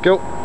Go.